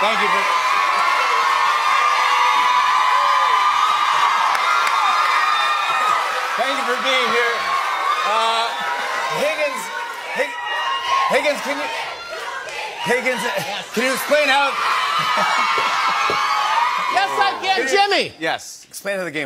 Thank you for. Thank you for being here. Uh, Higgins, Hig- Higgins, can you, Higgins, can you explain how? Yes, I can, Jimmy. Yes, explain how the game